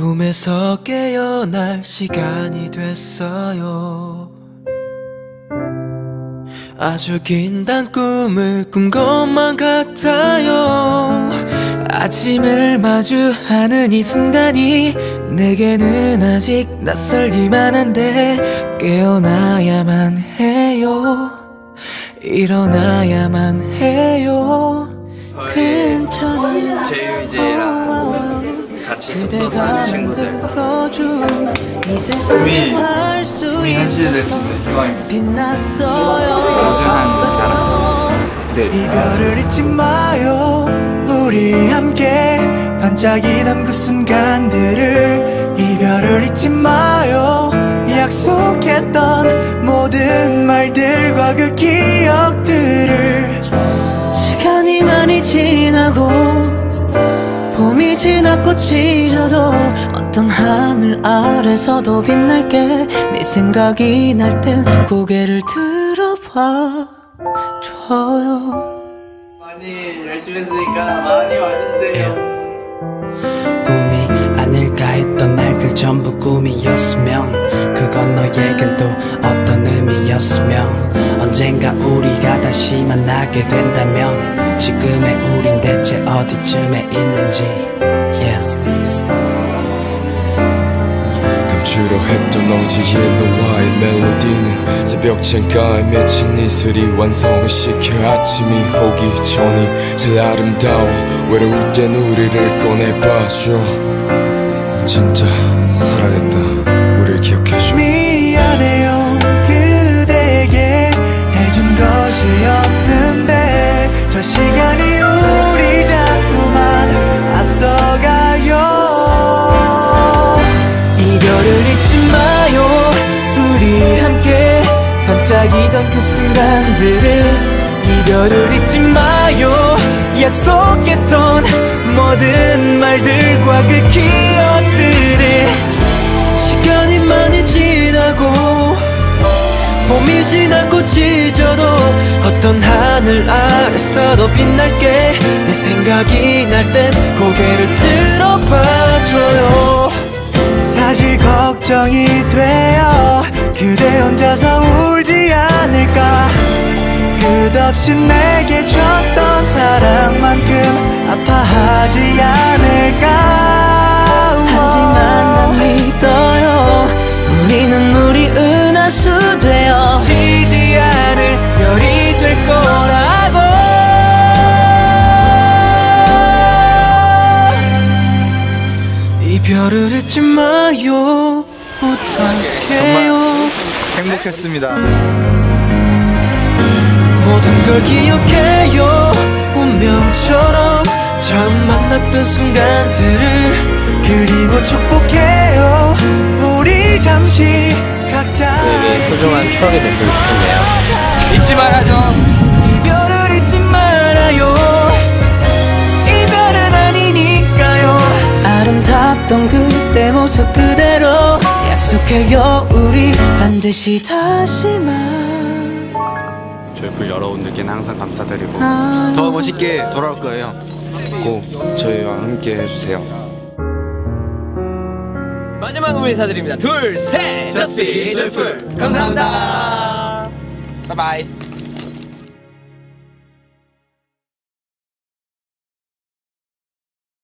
꿈에서 깨어날 시간이 됐어요. 아주 긴 단 꿈을 꾼 것만 같아요. 아침을 마주하는 이 순간이 내게는 아직 낯설기만 한데 깨어나야만 해요. 일어나야만 해요. 괜찮아요 같이 그대가 만들어준 이 세상에 살수 있어서 빛났어요. 이별을 잊지 마요. 우리 함께 반짝이던 그 순간들을 이별을 잊지 마요. 약속했던 모든 말들과 그기 지나 꽃이 져도 어떤 하늘 아래서도 빛날게. 네 생각이 날 땐 고개를 들어봐 줘요. 많이 열심히 했으니까 많이 와주세요. 꿈이 아닐까 했던 날들 전부 꿈이었으면 그건 너에겐 또 어떤 의미였으면 언젠가 우리가 다시 만나게 된다면 지금의 우린 대체 어디쯤에 있는지. Yeah. 감추려 했던 어제의 너와의 멜로디는 새벽 창가에 맺힌 이슬이 완성을 시켜 아침이 오기 전이 제일 아름다워. 외로울 땐 우리를 꺼내봐줘. 진짜 사랑했다 잊지 마요. 우리 함께 반짝이던 그 순간들을 이별을 잊지 마요. 약속했던 모든 말들과 그 기억들을 시간이 많이 지나고 봄이 지나 꽃이 져도 어떤 하늘 아래서도 빛날게. 내 생각이 날 땐 고개를 들어봐줘요 사실 걱정이 돼요. 그대 혼자서 울지 않을까. 끝없이 내게 줬던 이별을 잊지 마요. 부탁해요? 행복했습니다. 모든 걸 기억해요. 운명처럼 처음 만났던 순간들을 그리고 축복해요. 우리 잠시 각자의 소중한 추억이 됐으면 좋겠네요. 잊지 말아줘 아름답던 그때 모습 그대로 약속해요 우리. 반드시 다시 만. 저희 불 여러분들께는 항상 감사드리고 아. 더 멋있게 돌아올 거예요. 꼭 저희와 함께 해주세요. 마지막으로 인사드립니다. 둘셋! 저스피 조이풀 감사합니다. 바이바이